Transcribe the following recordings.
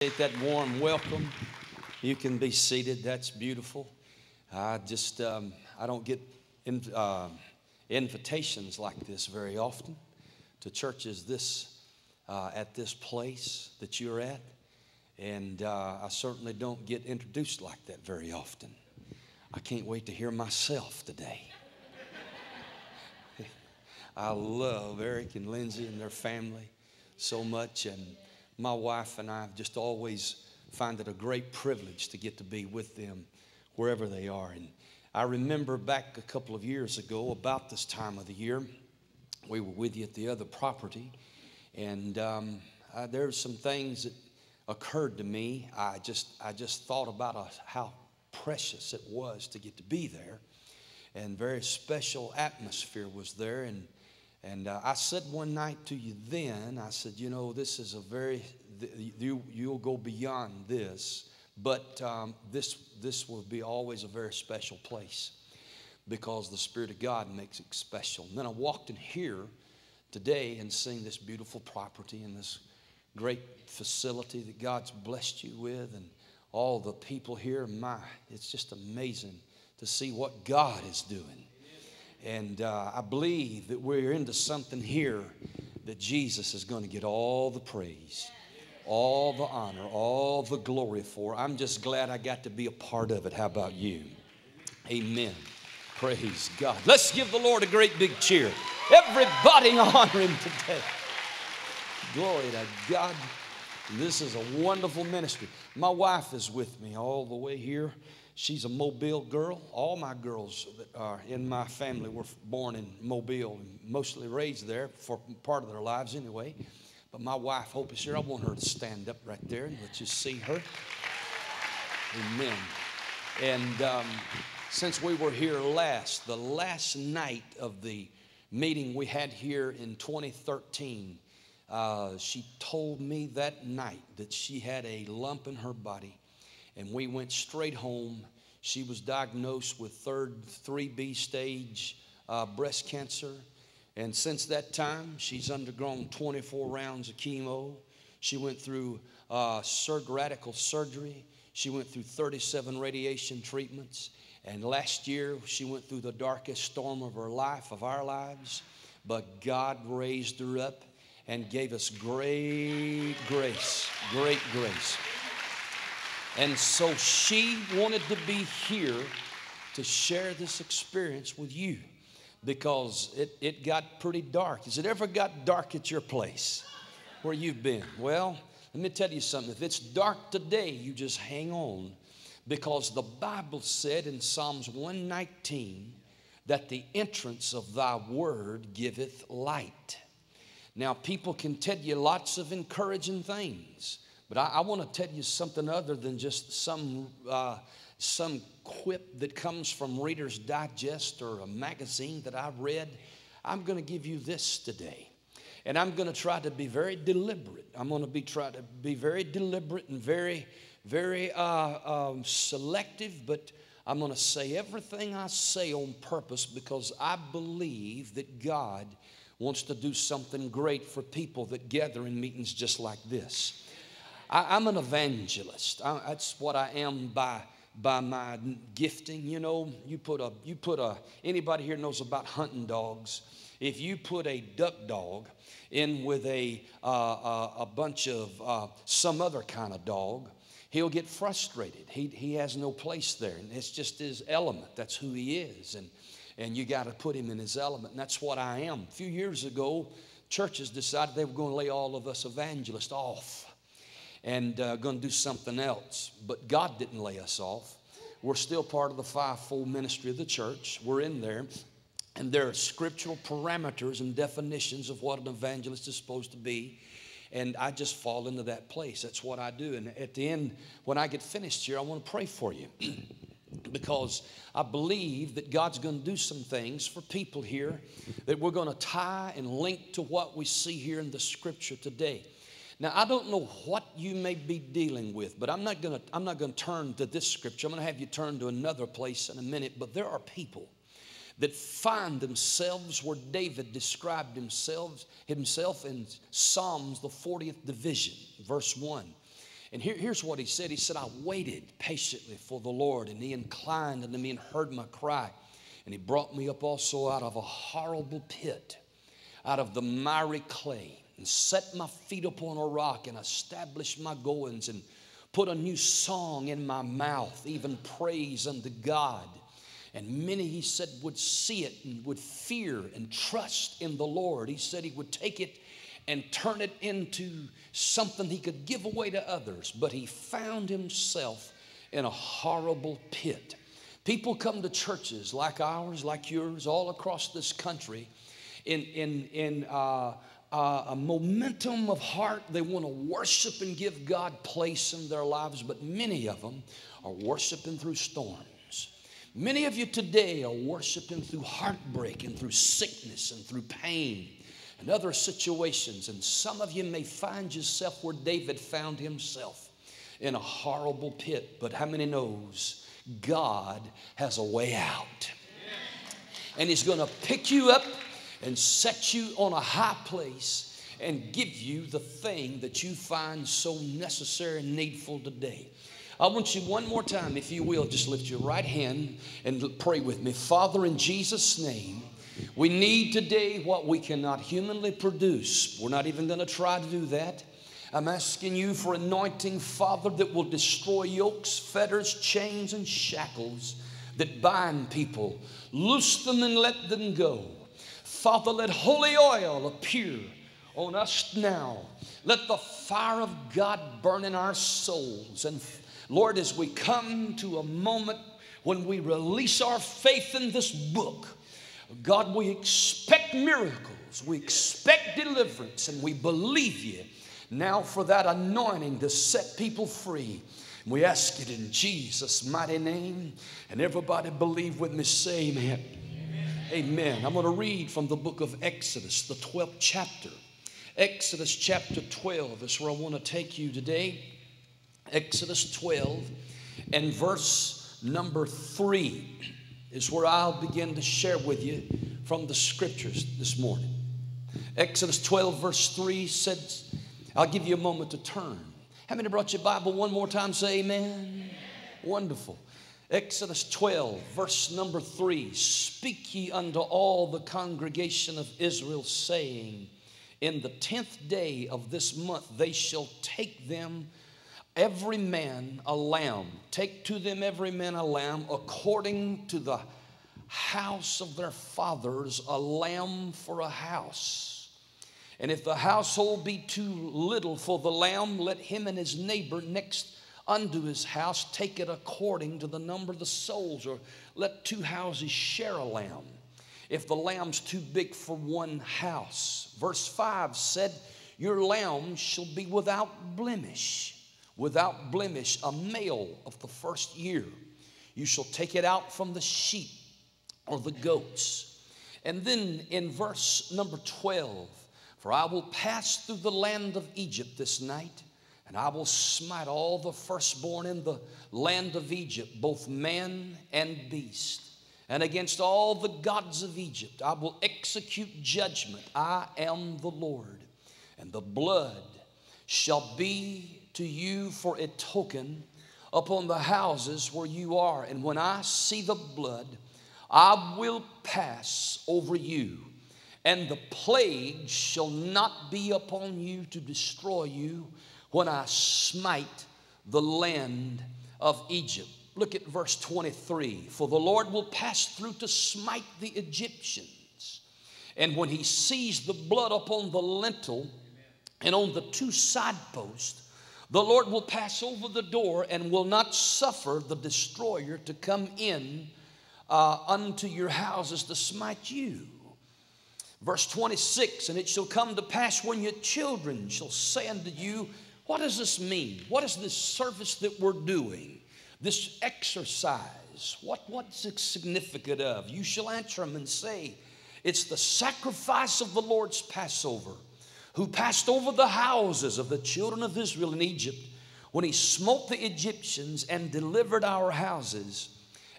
that warm welcome. You can be seated. That's beautiful. I just um, I don't get in, uh, invitations like this very often to churches this uh, at this place that you're at, and uh, I certainly don't get introduced like that very often. I can't wait to hear myself today. I love Eric and Lindsay and their family so much, and my wife and I have just always find it a great privilege to get to be with them wherever they are. And I remember back a couple of years ago, about this time of the year, we were with you at the other property, and um, uh, there's some things that occurred to me. I just I just thought about uh, how precious it was to get to be there, and very special atmosphere was there, and and uh, I said one night to you then, I said, you know, this is a very, you, you'll go beyond this, but um, this, this will be always a very special place because the Spirit of God makes it special. And then I walked in here today and seen this beautiful property and this great facility that God's blessed you with and all the people here. My, it's just amazing to see what God is doing. And uh, I believe that we're into something here that Jesus is going to get all the praise, all the honor, all the glory for. I'm just glad I got to be a part of it. How about you? Amen. Praise God. Let's give the Lord a great big cheer. Everybody honor him today. Glory to God. This is a wonderful ministry. My wife is with me all the way here. She's a Mobile girl. All my girls that are in my family were born in Mobile and mostly raised there for part of their lives anyway. But my wife, Hope, is here. I want her to stand up right there and let you see her. Amen. And um, since we were here last, the last night of the meeting we had here in 2013, uh, she told me that night that she had a lump in her body and we went straight home. She was diagnosed with third 3B stage uh, breast cancer. And since that time, she's undergone 24 rounds of chemo. She went through uh, radical surgery. She went through 37 radiation treatments. And last year, she went through the darkest storm of her life, of our lives. But God raised her up and gave us great grace, great grace. And so she wanted to be here to share this experience with you because it, it got pretty dark. Has it ever got dark at your place where you've been? Well, let me tell you something. If it's dark today, you just hang on because the Bible said in Psalms 119 that the entrance of thy word giveth light. Now, people can tell you lots of encouraging things. But I, I want to tell you something other than just some, uh, some quip that comes from Reader's Digest or a magazine that I've read. I'm going to give you this today. And I'm going to try to be very deliberate. I'm going to be try to be very deliberate and very, very uh, um, selective, but I'm going to say everything I say on purpose because I believe that God wants to do something great for people that gather in meetings just like this. I, am an evangelist. I, that's what I am by by my gifting. You know, you put a you put a anybody here knows about hunting dogs. If you put a duck dog in with a uh, a, a, bunch of uh, some other kind of dog, he'll get frustrated. He he has no place there, and it's just his element. That's who he is, and and you got to put him in his element. And that's what I am. A few years ago, churches decided they were going to lay all of us evangelists off and uh, going to do something else. But God didn't lay us off. We're still part of the fivefold ministry of the church. We're in there. And there are scriptural parameters and definitions of what an evangelist is supposed to be. And I just fall into that place. That's what I do. And at the end, when I get finished here, I want to pray for you. because I believe that God's going to do some things for people here that we're going to tie and link to what we see here in the scripture today. Now, I don't know what you may be dealing with, but I'm not going to I'm not going to turn to this scripture. I'm going to have you turn to another place in a minute, but there are people that find themselves where David described himself himself in Psalms the 40th division, verse 1. And here, here's what he said He said, I waited patiently for the Lord, and he inclined unto me and heard my cry. And he brought me up also out of a horrible pit, out of the miry clay, and set my feet upon a rock, and established my goings, and put a new song in my mouth, even praise unto God. And many, he said, would see it and would fear and trust in the Lord. He said he would take it and turn it into something he could give away to others. But he found himself in a horrible pit. People come to churches like ours, like yours, all across this country in, in, in uh, uh, a momentum of heart. They want to worship and give God place in their lives, but many of them are worshiping through storms. Many of you today are worshiping through heartbreak and through sickness and through pain and other situations. And some of you may find yourself where David found himself in a horrible pit. But how many knows God has a way out? And He's going to pick you up and set you on a high place and give you the thing that you find so necessary and needful today. I want you one more time, if you will, just lift your right hand and pray with me. Father, in Jesus' name, we need today what we cannot humanly produce. We're not even going to try to do that. I'm asking you for anointing, Father, that will destroy yokes, fetters, chains, and shackles that bind people. Loose them and let them go. Father, let holy oil appear on us now. Let the fire of God burn in our souls and Lord, as we come to a moment when we release our faith in this book, God, we expect miracles, we expect deliverance, and we believe you now for that anointing to set people free. We ask it in Jesus' mighty name. And everybody believe with me, say amen. Amen. I'm going to read from the book of Exodus, the 12th chapter. Exodus chapter 12 is where I want to take you today. Exodus 12 and verse number 3 is where I'll begin to share with you from the scriptures this morning. Exodus 12, verse 3 says, I'll give you a moment to turn. How many brought your Bible one more time? Say amen. amen. Wonderful. Exodus 12, verse number 3 Speak ye unto all the congregation of Israel, saying, In the tenth day of this month they shall take them every man a lamb. Take to them every man a lamb according to the house of their fathers, a lamb for a house. And if the household be too little for the lamb, let him and his neighbor next unto his house take it according to the number of the souls, or let two houses share a lamb. If the lamb's too big for one house. Verse 5 said, Your lamb shall be without blemish without blemish, a male of the first year. You shall take it out from the sheep or the goats. And then in verse number 12, for I will pass through the land of Egypt this night, and I will smite all the firstborn in the land of Egypt, both man and beast. And against all the gods of Egypt I will execute judgment. I am the Lord. And the blood shall be to you for a token upon the houses where you are. And when I see the blood, I will pass over you, and the plague shall not be upon you to destroy you when I smite the land of Egypt. Look at verse 23 For the Lord will pass through to smite the Egyptians. And when he sees the blood upon the lintel and on the two side posts, the Lord will pass over the door and will not suffer the destroyer to come in uh, unto your houses to smite you. Verse 26 And it shall come to pass when your children shall say unto you, What does this mean? What is this service that we're doing? This exercise? What, what's it significant of? You shall answer them and say, It's the sacrifice of the Lord's Passover who passed over the houses of the children of Israel in Egypt when he smote the Egyptians and delivered our houses.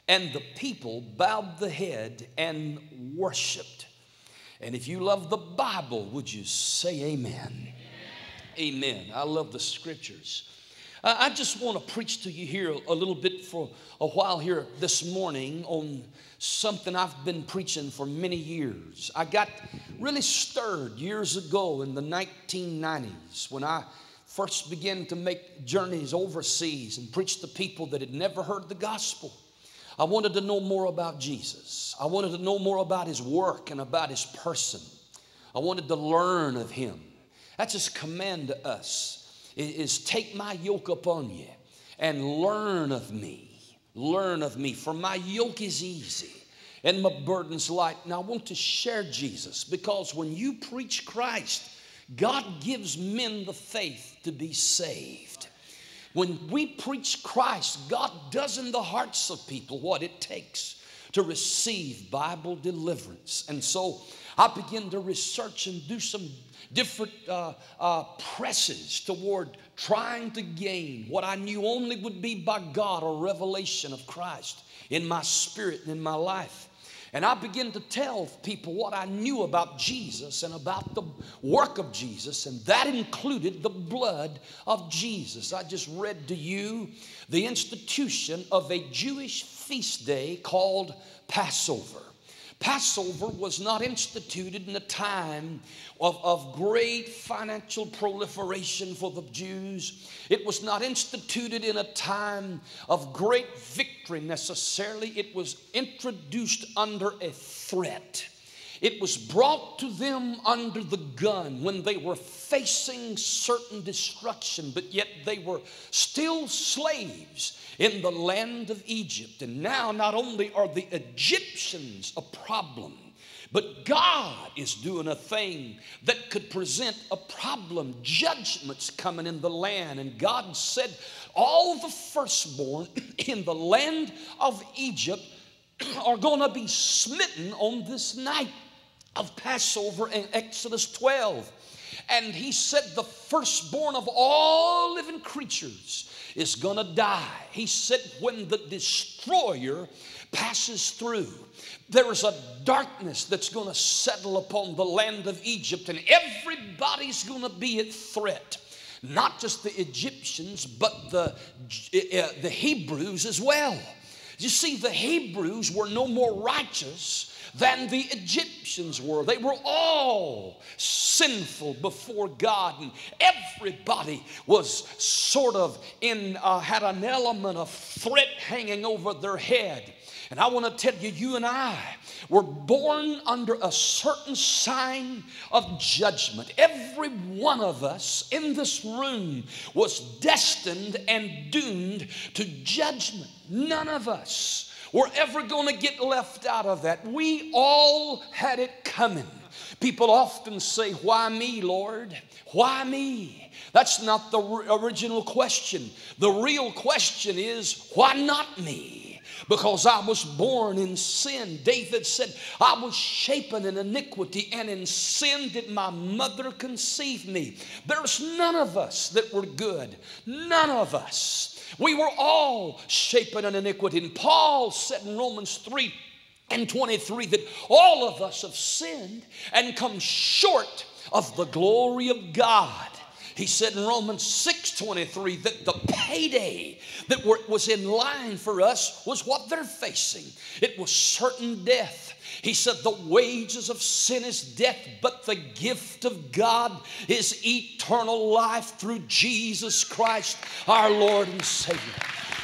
And the people bowed the head and worshiped. And if you love the Bible, would you say amen? Amen. I love the scriptures. I just want to preach to you here a little bit for a while here this morning on something I've been preaching for many years. I got really stirred years ago in the 1990s when I first began to make journeys overseas and preach to people that had never heard the gospel. I wanted to know more about Jesus. I wanted to know more about his work and about his person. I wanted to learn of him. That's his command to us is take my yoke upon you and learn of me. Learn of me, for my yoke is easy and my burden's light. Now, I want to share Jesus because when you preach Christ, God gives men the faith to be saved. When we preach Christ, God does in the hearts of people what it takes to receive Bible deliverance. And so I begin to research and do some different uh, uh, presses toward trying to gain what I knew only would be by God a revelation of Christ in my spirit and in my life. And I began to tell people what I knew about Jesus and about the work of Jesus, and that included the blood of Jesus. I just read to you the institution of a Jewish feast day called Passover. Passover was not instituted in a time of, of great financial proliferation for the Jews. It was not instituted in a time of great victory necessarily. It was introduced under a threat. It was brought to them under the gun when they were facing certain destruction, but yet they were still slaves in the land of Egypt. And now, not only are the Egyptians a problem, but God is doing a thing that could present a problem. Judgments coming in the land. And God said, All the firstborn in the land of Egypt are going to be smitten on this night of Passover in Exodus 12. And he said, The firstborn of all living creatures is gonna die. He said, When the destroyer passes through, there is a darkness that's gonna settle upon the land of Egypt, and everybody's gonna be at threat. Not just the Egyptians, but the, uh, the Hebrews as well. You see, the Hebrews were no more righteous than the Egyptians were. They were all sinful before God, and everybody was sort of in, uh, had an element of threat hanging over their head. And I want to tell you, you and I were born under a certain sign of judgment. Every one of us in this room was destined and doomed to judgment. None of us we're ever going to get left out of that. We all had it coming. People often say, Why me, Lord? Why me? That's not the original question. The real question is, Why not me? Because I was born in sin. David said, I was shapen in iniquity, and in sin did my mother conceive me. There's none of us that were good, none of us. We were all shapen in iniquity. And Paul said in Romans 3 and 23 that all of us have sinned and come short of the glory of God. He said in Romans 6:23 that the payday that was in line for us was what they're facing. It was certain death. He said, The wages of sin is death, but the gift of God is eternal life through Jesus Christ, our Lord and Savior.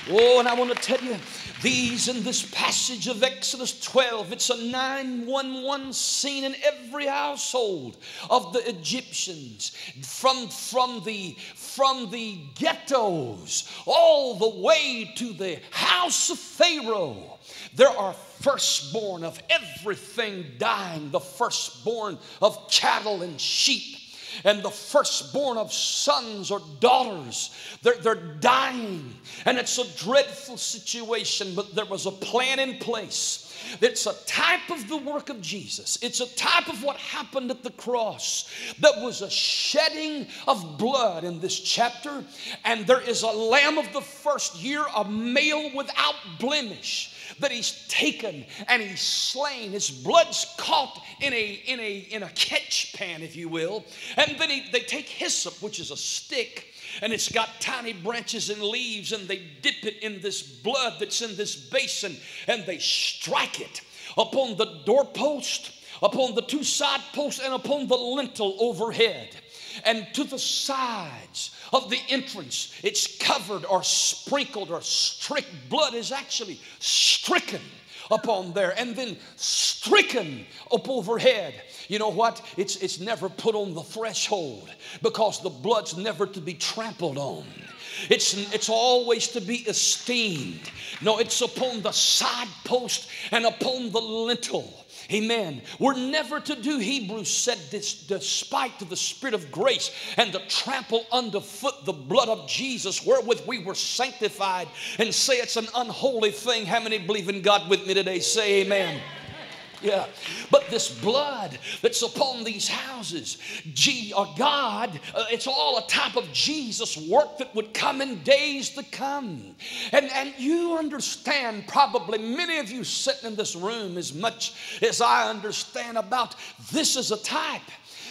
Oh, and I want to tell you, these in this passage of Exodus 12. It's a 911 scene in every household of the Egyptians from, from, the, from the ghettos all the way to the house of Pharaoh. There are firstborn of everything dying, the firstborn of cattle and sheep and the firstborn of sons or daughters. They're, they're dying, and it's a dreadful situation, but there was a plan in place. It's a type of the work of Jesus. It's a type of what happened at the cross. That was a shedding of blood in this chapter, and there is a lamb of the first year, a male without blemish that he's taken and he's slain. His blood's caught in a, in a, in a catch pan, if you will. And then he, they take hyssop, which is a stick, and it's got tiny branches and leaves, and they dip it in this blood that's in this basin, and they strike it upon the doorpost, upon the two side posts, and upon the lintel overhead. And to the sides of the entrance, it's covered or sprinkled or strict. Blood is actually stricken upon there and then stricken up overhead. You know what? It's, it's never put on the threshold because the blood's never to be trampled on. It's, it's always to be esteemed. No, it's upon the side post and upon the lintel. Amen. We're never to do, Hebrews said this, despite the Spirit of grace and to trample underfoot the blood of Jesus wherewith we were sanctified and say it's an unholy thing. How many believe in God with me today? Say amen. Yeah. But this blood that's upon these houses, G or God, uh, it's all a type of Jesus' work that would come in days to come. And, and you understand, probably many of you sitting in this room, as much as I understand about this is a type.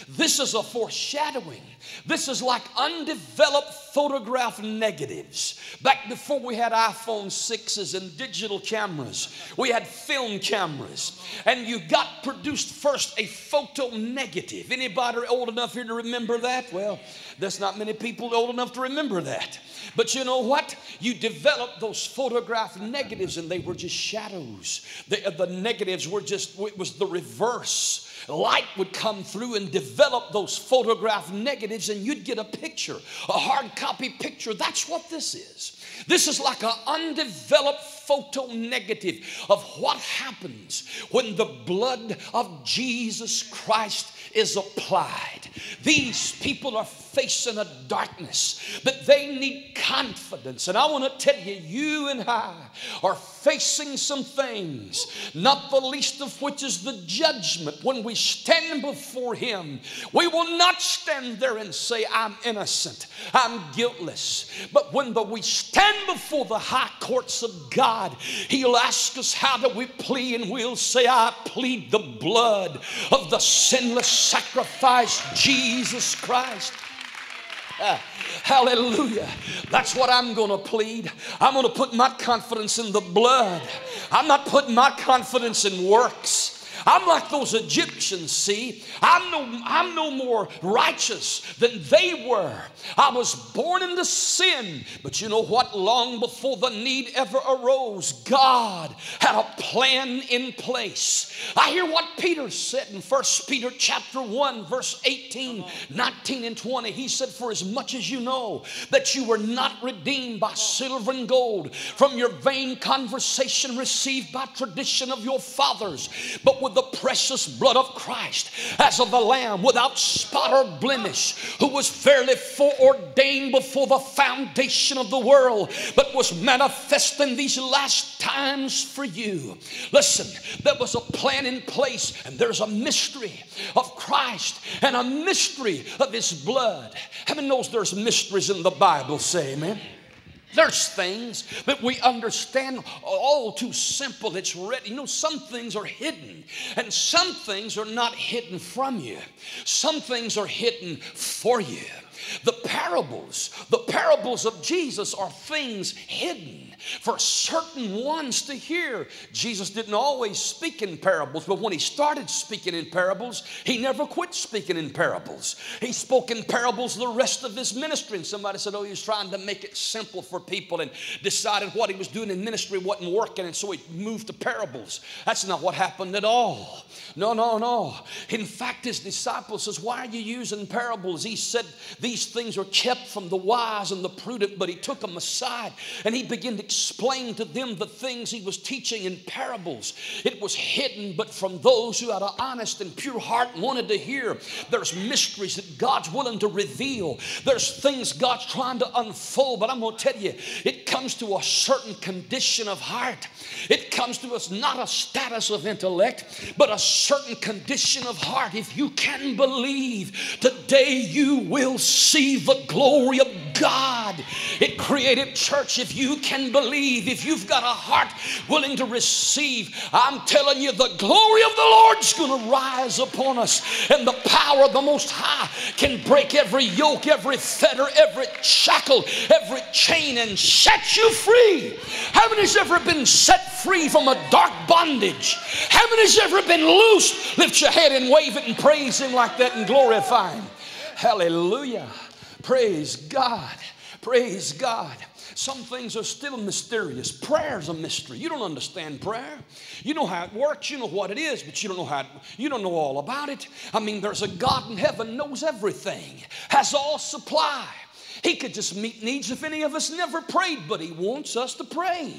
This is a foreshadowing. This is like undeveloped photograph negatives. Back before we had iPhone 6s and digital cameras, we had film cameras. And you got produced first a photo negative. Anybody old enough here to remember that? Well, there's not many people old enough to remember that. But you know what? You developed those photograph negatives and they were just shadows. The, the negatives were just, it was the reverse light would come through and develop those photograph negatives, and you'd get a picture, a hard copy picture. That's what this is. This is like an undeveloped photo negative of what happens when the blood of Jesus Christ is applied. These people are facing a darkness, but they need confidence. And I want to tell you, you and I are facing some things, not the least of which is the judgment. When we stand before Him, we will not stand there and say, I'm innocent, I'm guiltless. But when the, we stand before the high courts of God, He'll ask us, How do we plead? And we'll say, I plead the blood of the sinless sacrifice, Jesus Christ. Uh, hallelujah. That's what I'm going to plead. I'm going to put my confidence in the blood. I'm not putting my confidence in works. I'm like those Egyptians, see. I'm no, I'm no more righteous than they were. I was born into sin, but you know what? Long before the need ever arose, God had a plan in place. I hear what Peter said in 1 Peter chapter 1, verse 18, 19, and 20. He said, For as much as you know that you were not redeemed by silver and gold from your vain conversation received by tradition of your fathers, but with the precious blood of Christ as of the lamb without spot or blemish, who was fairly foreordained before the foundation of the world, but was manifest in these last times for you. Listen, there was a plan in place, and there's a mystery of Christ and a mystery of his blood. Heaven knows there's mysteries in the Bible, say amen. There's things that we understand all too simple. It's ready. You know, some things are hidden, and some things are not hidden from you. Some things are hidden for you. The parables, the parables of Jesus are things hidden for certain ones to hear. Jesus didn't always speak in parables, but when he started speaking in parables, he never quit speaking in parables. He spoke in parables the rest of his ministry. And somebody said, Oh, he was trying to make it simple for people and decided what he was doing in ministry wasn't working, and so he moved to parables. That's not what happened at all. No, no, no. In fact, his disciples says, Why are you using parables? He said these things are kept from the wise and the prudent, but he took them aside and he began to explain to them the things he was teaching in parables. It was hidden, but from those who had an honest and pure heart wanted to hear. There's mysteries that God's willing to reveal. There's things God's trying to unfold, but I'm going to tell you, it comes to a certain condition of heart. It comes to us not a status of intellect, but a certain condition of heart. If you can believe, today you will see the glory of God It Creative Church. If you can believe, if you've got a heart willing to receive, I'm telling you, the glory of the Lord's going to rise upon us. And the power of the Most High can break every yoke, every fetter, every shackle, every chain, and set you free. Heaven has ever been set free from a dark bondage? Heaven has ever been loosed? Lift your head and wave it and praise Him like that and glorify Him. Hallelujah. Praise God. Praise God. Some things are still mysterious. Prayer's a mystery. You don't understand prayer. You know how it works, you know what it is, but you don't know how it, you don't know all about it. I mean, there's a God in heaven knows everything, has all supply. He could just meet needs if any of us never prayed, but he wants us to pray.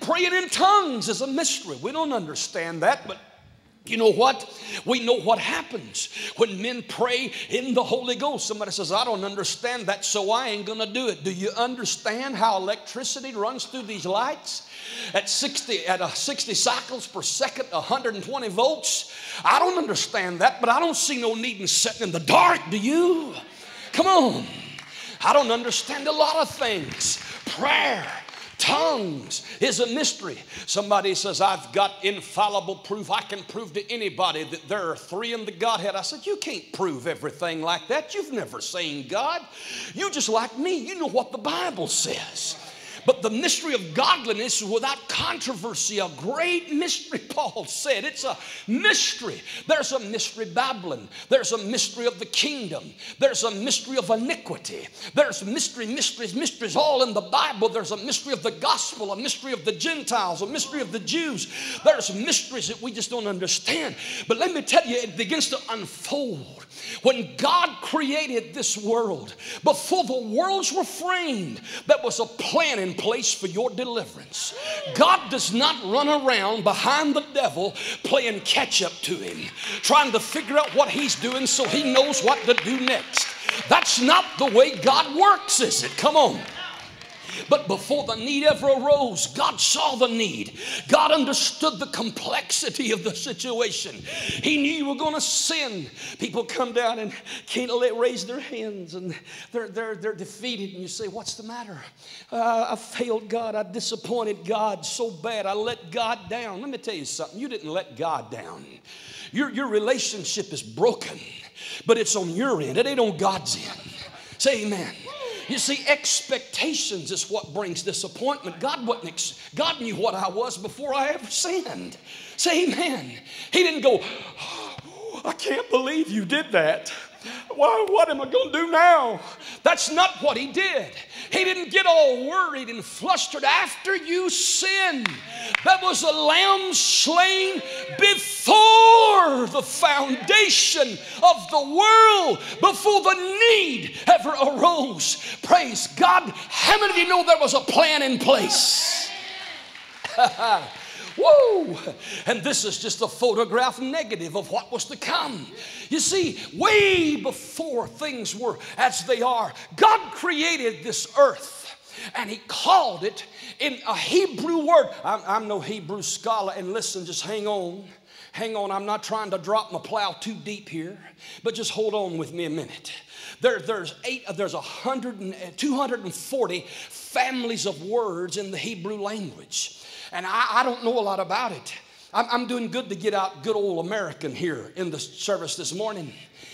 Praying in tongues is a mystery. We don't understand that, but you know what? We know what happens when men pray in the Holy Ghost. Somebody says, I don't understand that, so I ain't gonna do it. Do you understand how electricity runs through these lights? At 60, at 60 cycles per second, 120 volts. I don't understand that, but I don't see no need in sitting in the dark, do you? Come on. I don't understand a lot of things. Prayer Tongues is a mystery. Somebody says, I've got infallible proof. I can prove to anybody that there are three in the Godhead. I said, You can't prove everything like that. You've never seen God. You just like me, you know what the Bible says. But the mystery of godliness is without controversy, a great mystery, Paul said. It's a mystery. There's a mystery Babylon. There's a mystery of the kingdom. There's a mystery of iniquity. There's mystery, mysteries, mysteries all in the Bible. There's a mystery of the gospel, a mystery of the Gentiles, a mystery of the Jews. There's mysteries that we just don't understand. But let me tell you, it begins to unfold. When God created this world, before the worlds were framed, there was a plan in place for your deliverance. God does not run around behind the devil playing catch up to him, trying to figure out what he's doing so he knows what to do next. That's not the way God works, is it? Come on. But before the need ever arose, God saw the need. God understood the complexity of the situation. He knew you were going to sin. People come down and can't let, raise their hands and they're, they're, they're defeated. And you say, What's the matter? Uh, I failed God. I disappointed God so bad. I let God down. Let me tell you something. You didn't let God down. Your, your relationship is broken, but it's on your end, it ain't on God's end. Say amen. You see, expectations is what brings disappointment. God wasn't ex- God knew what I was before I ever sinned. Say amen. He didn't go, oh, I can't believe you did that. Why, what am I going to do now? That's not what he did. He didn't get all worried and flustered after you sinned. That was a lamb slain before the foundation of the world, before the need ever arose. Praise God. How many of you know there was a plan in place? Woo! And this is just a photograph negative of what was to come. You see, way before things were as they are, God created this earth and He called it in a Hebrew word. I'm, I'm no Hebrew scholar, and listen, just hang on. Hang on, I'm not trying to drop my plow too deep here, but just hold on with me a minute. There, there's eight, there's a hundred and, 240 families of words in the Hebrew language and I, I don't know a lot about it. I'm, I'm doing good to get out good old American here in the service this morning.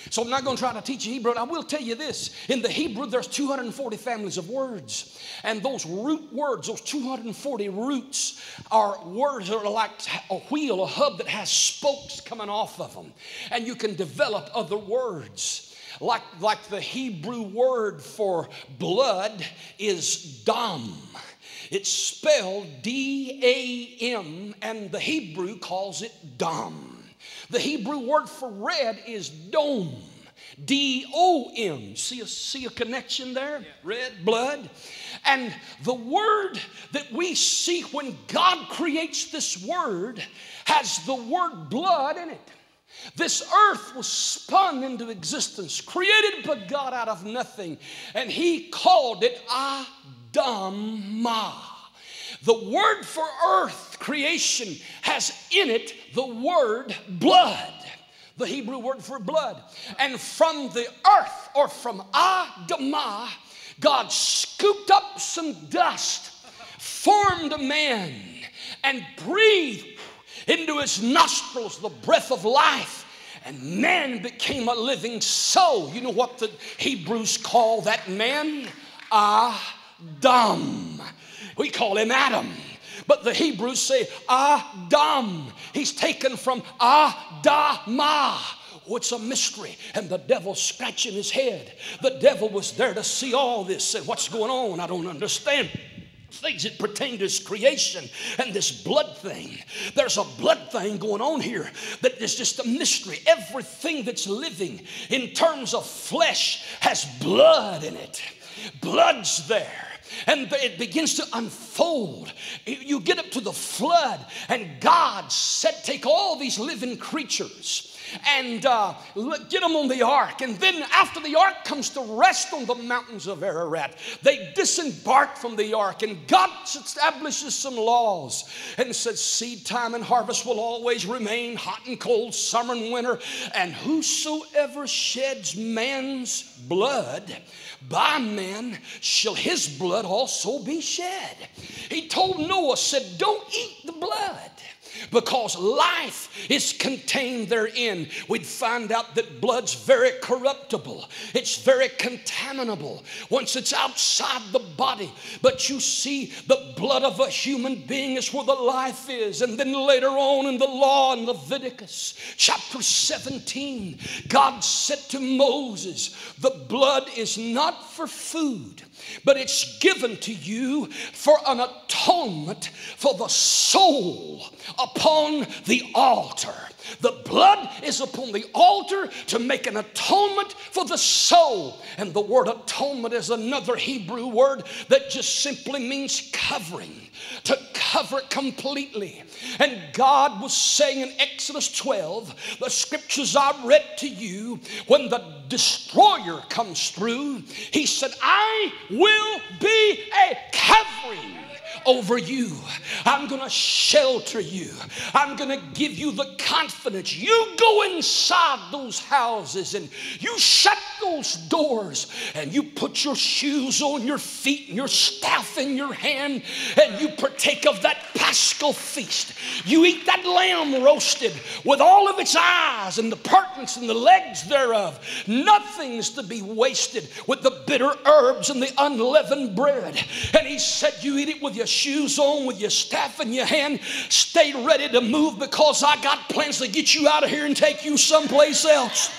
So I'm not going to try to teach you Hebrew. I will tell you this. In the Hebrew, there's 240 families of words. And those root words, those 240 roots, are words that are like a wheel, a hub that has spokes coming off of them. And you can develop other words. Like, like the Hebrew word for blood is dam. It's spelled D A M, and the Hebrew calls it Dom. The Hebrew word for red is dom. D O M. See a, see a connection there? Red, blood. And the word that we see when God creates this word has the word blood in it. This earth was spun into existence, created by God out of nothing, and He called it Adamah. The word for earth, creation, has in it the word blood, the Hebrew word for blood. And from the earth, or from Adamah, God scooped up some dust, formed a man, and breathed into his nostrils the breath of life. And man became a living soul. You know what the Hebrews call that man? Ah, Adam. We call him Adam. But the Hebrews say Adam. He's taken from Adamah. Oh, a mystery. And the devil scratching his head. The devil was there to see all this and what's going on. I don't understand things that pertain to his creation and this blood thing. There's a blood thing going on here that is just a mystery. Everything that's living in terms of flesh has blood in it. Blood's there and it begins to unfold. You get up to the flood, and God said, Take all these living creatures and uh, get them on the ark. And then, after the ark comes to rest on the mountains of Ararat, they disembark from the ark, and God establishes some laws and says, Seed time and harvest will always remain, hot and cold, summer and winter. And whosoever sheds man's blood, by man shall his blood also be shed. He told Noah, said, Don't eat the blood because life is contained therein. We'd find out that blood's very corruptible, it's very contaminable once it's outside the body. But you see, the blood of a human being is where the life is. And then later on in the law in Leviticus chapter 17, God said to Moses, The blood is not for food but it's given to you for an atonement for the soul upon the altar. The blood is upon the altar to make an atonement for the soul. And the word atonement is another Hebrew word that just simply means covering, to cover it completely. And God was saying in Exodus 12, the scriptures I read to you, when the destroyer comes through, he said, I will be a covering over you. I'm going to shelter you. I'm going to give you the confidence. You go inside those houses and you shut those doors and you put your shoes on your feet and your staff in your hand and you partake of that paschal feast. You eat that lamb roasted with all of its eyes and the purtenance and the legs thereof. Nothing's to be wasted with the bitter herbs and the unleavened bread. And he said, You eat it with your shoes on, with your staff in your hand. Stay ready to move because I got plans to get you out of here and take you someplace else.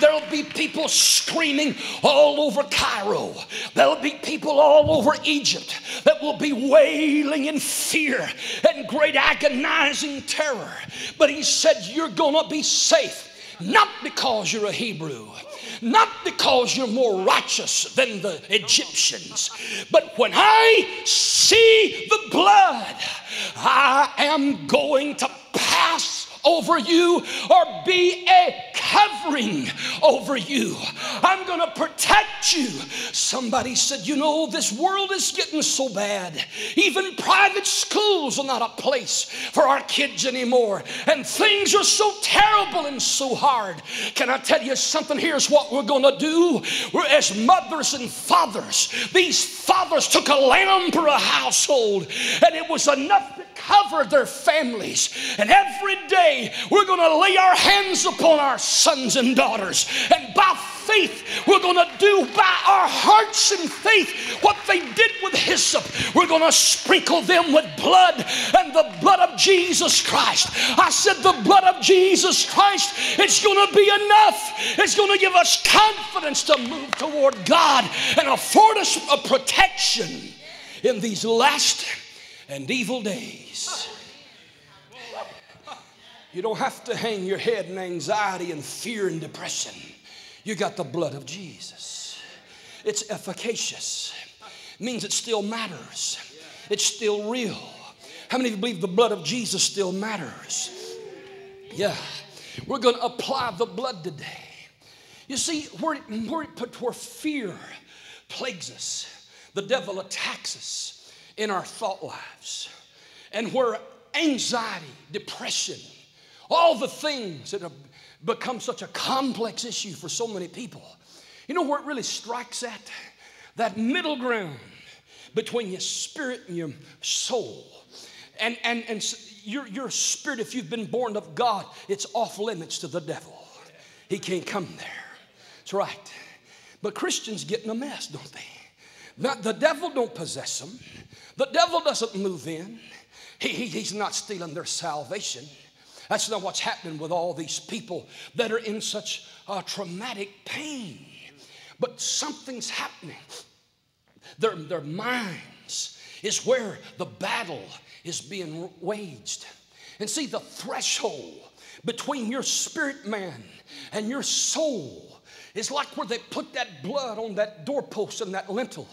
There'll be people screaming all over Cairo. There'll be people all over Egypt that will be wailing in fear and great agonizing terror. But he said, You're going to be safe, not because you're a Hebrew, not because you're more righteous than the Egyptians, but when I see the blood, I am going to pass over you or be a covering over you. I'm going to protect you. Somebody said, You know, this world is getting so bad. Even private schools are not a place for our kids anymore. And things are so terrible and so hard. Can I tell you something? Here's what we're going to do. We're as mothers and fathers. These fathers took a lamb for a household, and it was enough cover their families. And every day we're going to lay our hands upon our sons and daughters. And by faith, we're going to do by our hearts and faith what they did with hyssop. We're going to sprinkle them with blood and the blood of Jesus Christ. I said, the blood of Jesus Christ, it's going to be enough. It's going to give us confidence to move toward God and afford us a protection in these last and evil days. You don't have to hang your head in anxiety and fear and depression. You got the blood of Jesus. It's efficacious. It means it still matters. It's still real. How many of you believe the blood of Jesus still matters? Yeah. We're going to apply the blood today. You see, where, where, where fear plagues us, the devil attacks us in our thought lives. And where anxiety, depression, all the things that have become such a complex issue for so many people, You know where it really strikes at? That middle ground between your spirit and your soul. And, and, and your, your spirit, if you've been born of God, it's off limits to the devil. He can't come there. That's right. But Christians get in a mess, don't they? Not, the devil don't possess them. The devil doesn't move in. He, he, he's not stealing their salvation. That's not what's happening with all these people that are in such uh, traumatic pain. But something's happening. Their, their minds is where the battle is being waged. And see, the threshold between your spirit man and your soul is like where they put that blood on that doorpost and that lintel.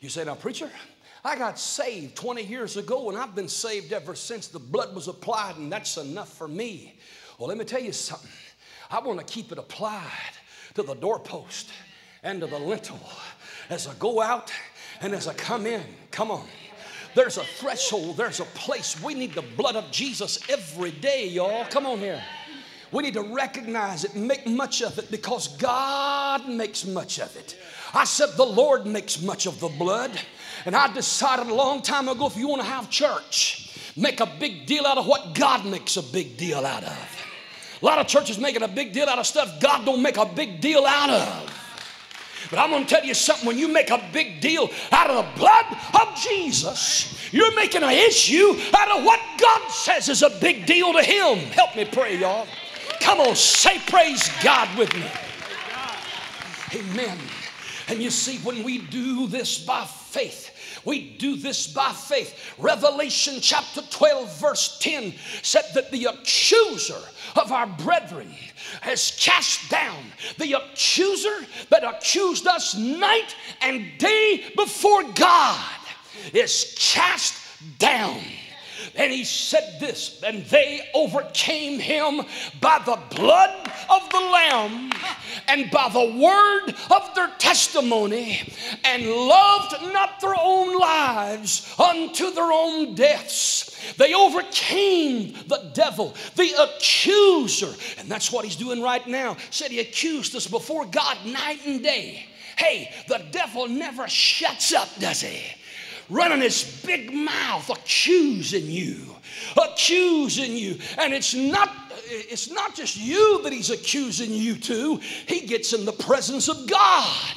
You say, now, preacher, I got saved 20 years ago and I've been saved ever since the blood was applied, and that's enough for me. Well, let me tell you something. I want to keep it applied to the doorpost and to the lintel as I go out and as I come in. Come on. There's a threshold, there's a place. We need the blood of Jesus every day, y'all. Come on here. We need to recognize it make much of it because God makes much of it. I said, The Lord makes much of the blood. And I decided a long time ago if you want to have church, make a big deal out of what God makes a big deal out of. A lot of churches making a big deal out of stuff God don't make a big deal out of. But I'm going to tell you something when you make a big deal out of the blood of Jesus, you're making an issue out of what God says is a big deal to Him. Help me pray, y'all. Come on, say praise God with me. Amen. And you see, when we do this by faith, we do this by faith. Revelation chapter 12, verse 10 said that the accuser of our brethren has cast down. The accuser that accused us night and day before God is cast down. And he said this, and they overcame him by the blood of the Lamb and by the word of their testimony, and loved not their own lives unto their own deaths. They overcame the devil, the accuser, and that's what he's doing right now. Said he accused us before God night and day. Hey, the devil never shuts up, does he? Running his big mouth accusing you accusing you. And it's not it's not just you that he's accusing you to. He gets in the presence of god.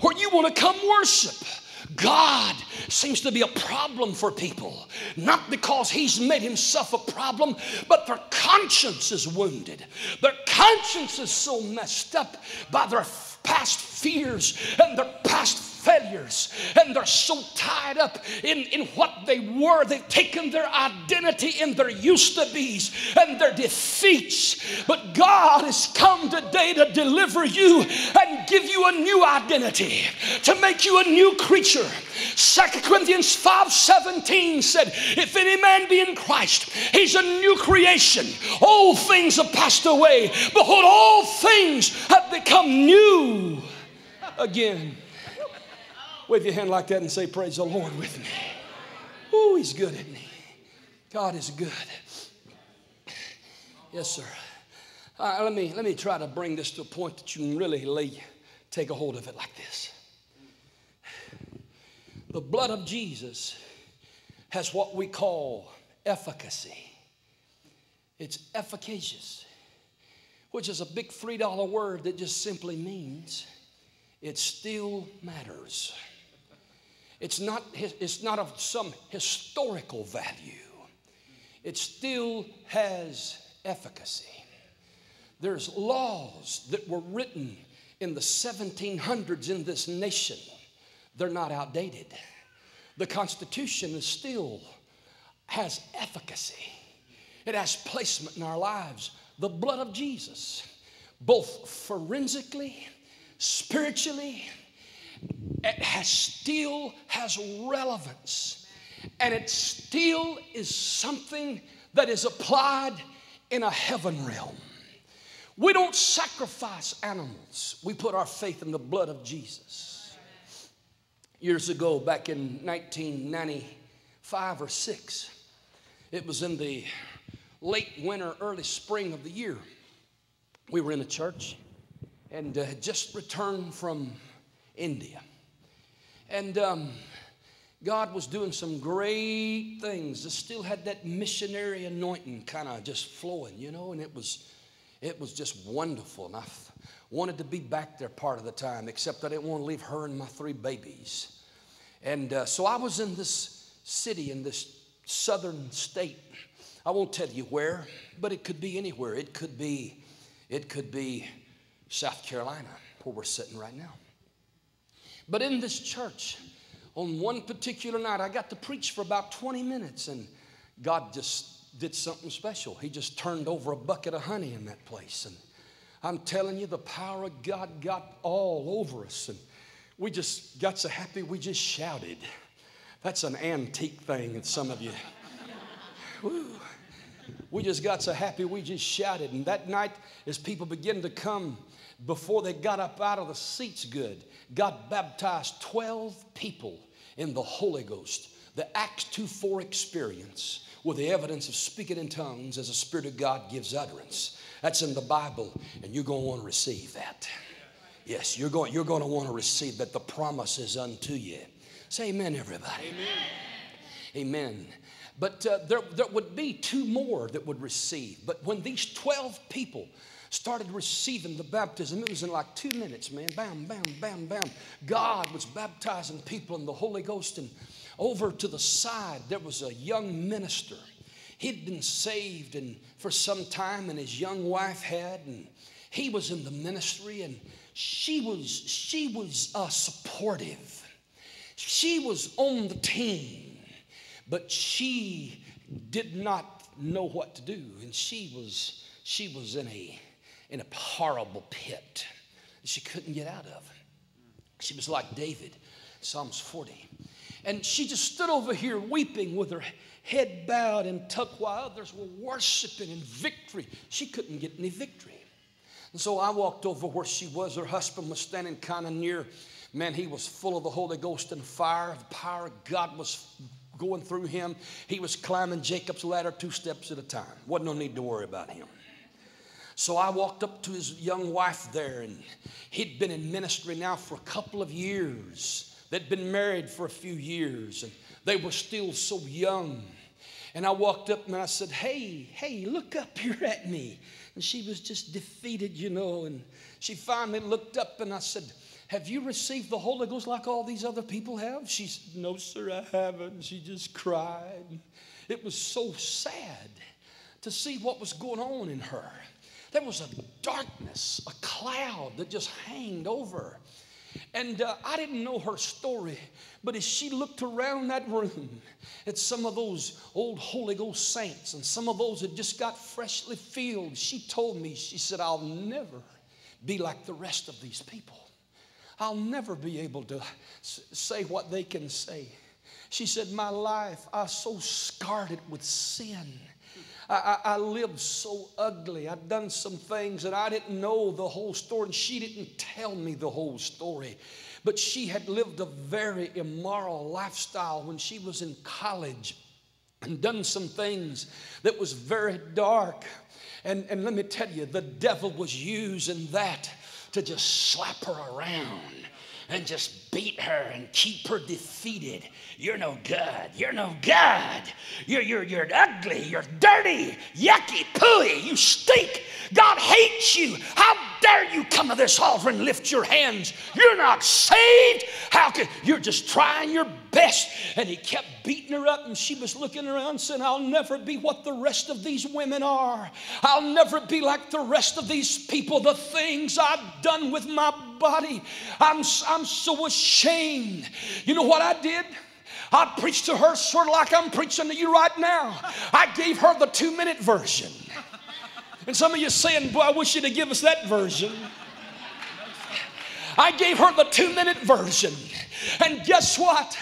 Where you want to come worship. God seems to be a problem for people, not because He's made Himself a problem, but their conscience is wounded. Their conscience is so messed up by their past fears and their past failures and they're so tied up in, in what they were. They've taken their identity in their used to be's and their defeats. But God has come today to deliver you and give you a new identity, to make you a new creature. Second Corinthians 5 17 said, If any man be in Christ, he's a new creation. All things have passed away. Behold, all things have become new again. Wave your hand like that and say, Praise the Lord with me. Oh, He's good, isn't He? God is good. Yes, sir. let, me, let me try to bring this to a point that you can really lay, take a hold of it like this. The blood of Jesus has what we call efficacy. It's efficacious, which is a big $3 word that just simply means it still matters. It's not, it's not of some historical value. It still has efficacy. There's laws that were written in the 1700s in this nation. They're not outdated. The Constitution is still has efficacy. It has placement in our lives. The blood of Jesus, both forensically, spiritually, it has still has relevance and it still is something that is applied in a heaven realm. We don't sacrifice animals. We put our faith in the blood of Jesus. Years ago, back in 1995 or 6, it was in the late winter, early spring of the year. We were in a church and uh, had just returned from India. And um, God was doing some great things. It still had that missionary anointing kind of just flowing, you know, and it was, it was just wonderful. And I f- wanted to be back there part of the time, except I didn't want to leave her and my three babies. And uh, so I was in this city in this southern state. I won't tell you where, but it could be anywhere. It could be, it could be South Carolina, where we're sitting right now. But in this church, on one particular night, I got to preach for about 20 minutes, and God just did something special. He just turned over a bucket of honey in that place. And I'm telling you, the power of God got all over us. And we just got so happy, we just shouted. That's an antique thing, and some of you. Woo. We just got so happy, we just shouted. And that night, as people began to come, before they got up out of the seats good, God baptized 12 people in the Holy Ghost. The Acts 2 4 experience with the evidence of speaking in tongues as the Spirit of God gives utterance. That's in the Bible, and you're going to want to receive that. Yes, you're going, you're going to want to receive that. The promise is unto you. Say amen, everybody. Amen. Amen. But uh, there, there would be two more that would receive. But when these 12 people started receiving the baptism. It was in like two minutes, man. Bam, bam, bam, bam. God was baptizing people in the Holy Ghost. And over to the side, there was a young minister. He'd been saved and for some time, and his young wife had, and he was in the ministry, and she was she was uh, supportive. She was on the team, but she did not know what to do, and she was she was in a in a horrible pit she couldn't get out of. She was like David, Psalms 40. And she just stood over here weeping with her head bowed and tucked while others were worshiping in victory. She couldn't get any victory. And so I walked over where she was. Her husband was standing kind of near. Man, he was full of the Holy Ghost and fire. The power of God was going through him. He was climbing Jacob's ladder two steps at a time. Wasn't no need to worry about him. So I walked up to his young wife there, and he'd been in ministry now for a couple of years. They'd been married for a few years, and they were still so young. And I walked up and I said, Hey, hey, look up here at me. And she was just defeated, you know. And she finally looked up and I said, Have you received the Holy Ghost like all these other people have? She said, No, sir, I haven't. She just cried. It was so sad to see what was going on in her. There was a darkness, a cloud that just hanged over. And uh, I didn't know her story, but as she looked around that room at some of those old Holy Ghost saints and some of those that just got freshly filled, she told me, she said, I'll never be like the rest of these people. I'll never be able to say what they can say. She said, My life, I so scarred it with sin I, I, I lived so ugly. I'd done some things and I didn't know the whole story, and she didn't tell me the whole story. But she had lived a very immoral lifestyle when she was in college and done some things that was very dark. And, and let me tell you, the devil was using that to just slap her around and just beat her and keep her defeated. You're no good. You're no good. You're, you're, you're ugly. You're dirty. Yucky, pooey. You stink. God hates you. How dare you come to this altar and lift your hands? You're not saved. How could you're just trying your best? And he kept beating her up, and she was looking around saying, I'll never be what the rest of these women are. I'll never be like the rest of these people. The things I've done with my body. I'm, I'm so ashamed. You know what I did? I preached to her sort of like I'm preaching to you right now. I gave her the two minute version. And some of you saying, Boy, I wish you'd give us that version. I gave her the two minute version. And guess what?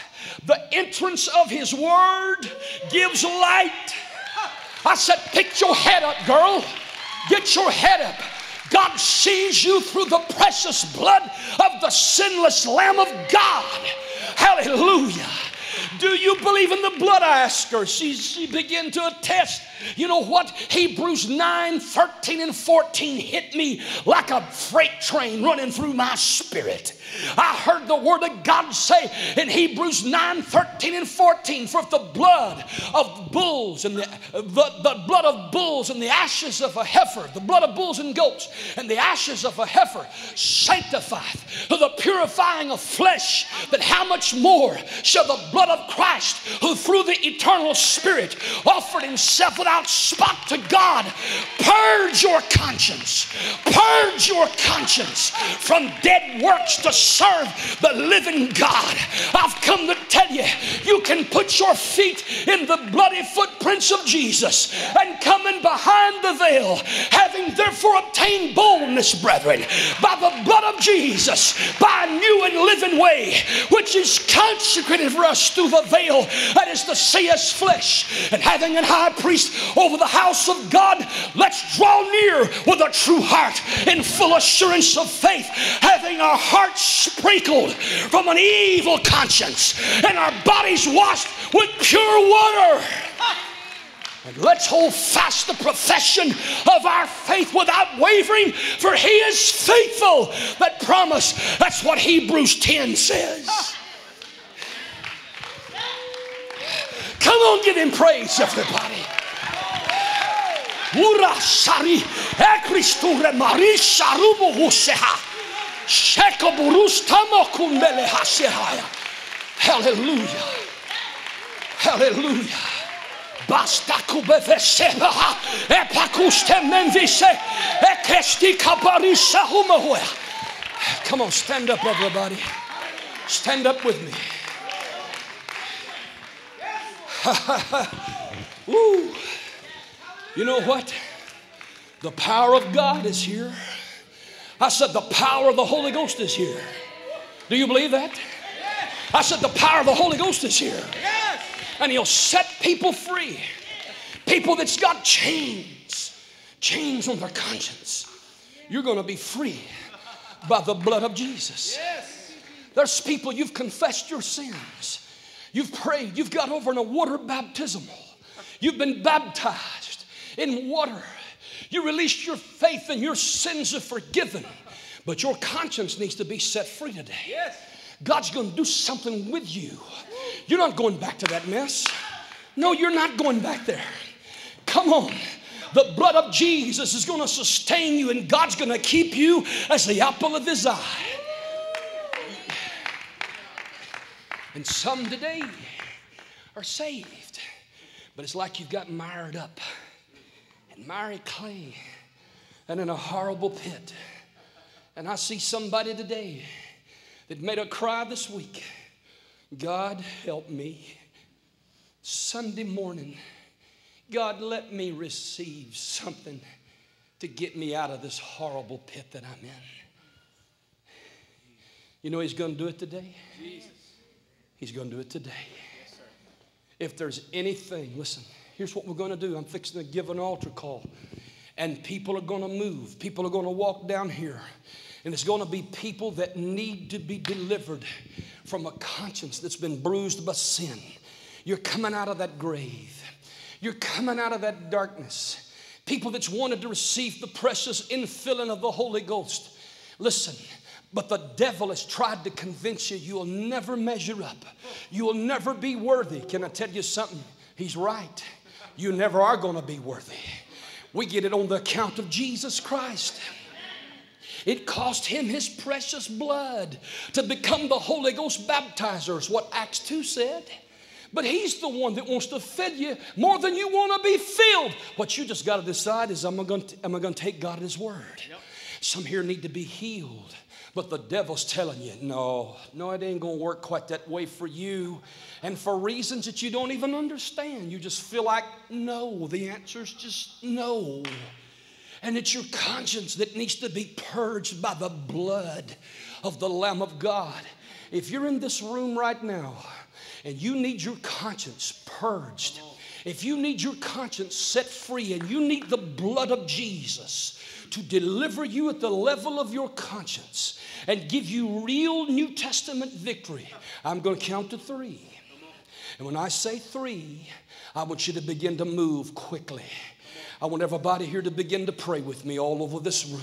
The entrance of His Word gives light. I said, Pick your head up, girl. Get your head up. God sees you through the precious blood of the sinless Lamb of God. Hallelujah. Do you believe in the blood? I asked her. She, she began to attest. You know what? Hebrews 9, 13, and 14 hit me like a freight train running through my spirit. I heard the word of God say in Hebrews 9, 13, and 14, for if the blood of bulls and the, the, the blood of bulls and the ashes of a heifer, the blood of bulls and goats and the ashes of a heifer sanctifieth to the purifying of flesh, that how much more shall the blood of Christ, who through the eternal Spirit offered himself without spot to God, purge your conscience, purge your conscience from dead works to serve the living God. I've come to tell you, you can put your feet in the bloody footprints of Jesus and come in behind the veil, having therefore obtained boldness, brethren, by the blood of Jesus, by a new and living way, which is consecrated for us through the veil that is the see us flesh. And having an high priest over the house of God, let's draw near with a true heart in full assurance of faith, having our hearts sprinkled from an evil conscience and our bodies washed with pure water. And let's hold fast the profession of our faith without wavering, for He is faithful that promise. That's what Hebrews 10 says. Come on, give Him praise, everybody. Ura sari ekristure mari sharubu huseha. Sheko tamo kumbele hasehaya. Hallelujah. Hallelujah. Basta. Come on, stand up, everybody. Stand up with me. Woo. You know what? The power of God is here. I said, the power of the Holy Ghost is here. Do you believe that? I said, the power of the Holy Ghost is here. And He'll set people free. People that's got chains, chains on their conscience. You're going to be free by the blood of Jesus. There's people you've confessed your sins. You've prayed. You've got over in a water baptismal. You've been baptized in water. You released your faith and your sins are forgiven. But your conscience needs to be set free today. Yes. God's going to do something with you. You're not going back to that mess. No, you're not going back there. Come on. The blood of Jesus is going to sustain you, and God's going to keep you as the apple of his eye. And some today are saved, but it's like you've got mired up and miry clay and in a horrible pit. And I see somebody today that made a cry this week God, help me. Sunday morning, God, let me receive something to get me out of this horrible pit that I'm in. You know He's going to do it today? Jesus. He's going to do it today. Yes, if there's anything, listen, Here's what we're going to do I'm fixing to give an altar call. And people are going to move. People are going to walk down here. And it's going to be people that need to be delivered from a conscience that's been bruised by sin. You're coming out of that grave. You're coming out of that darkness. People that's wanted to receive the precious infilling of the Holy Ghost. Listen, but the devil has tried to convince you you'll never measure up. You'll never be worthy. Can I tell you something? He's right you never are going to be worthy. We get it on the account of Jesus Christ. It cost him his precious blood to become the Holy Ghost baptizer, is what Acts 2 said. But he's the one that wants to fill you more than you want to be filled. What you just got to decide is, am I going to, am I going to take God at his word? Yep. Some here need to be healed. But the devil's telling you, no, no, it ain't gonna work quite that way for you. And for reasons that you don't even understand, you just feel like, no, the answer's just no. And it's your conscience that needs to be purged by the blood of the Lamb of God. If you're in this room right now and you need your conscience purged, if you need your conscience set free and you need the blood of Jesus, to deliver you at the level of your conscience and give you real New Testament victory. I'm going to count to three. And when I say three, I want you to begin to move quickly. I want everybody here to begin to pray with me all over this room.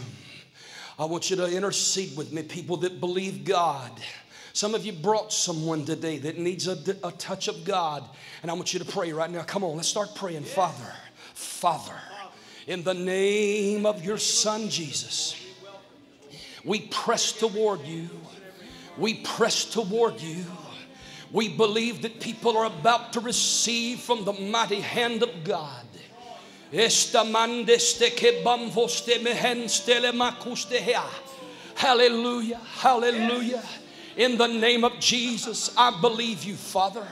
I want you to intercede with me, people that believe God. Some of you brought someone today that needs a, a touch of God, and I want you to pray right now. Come on, let's start praying. Father, Father, in the name of your Son Jesus, we press toward you. We press toward you. We believe that people are about to receive from the mighty hand of God. Hallelujah, hallelujah. In the name of Jesus, I believe you, Father.